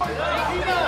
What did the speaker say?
¡Argentina!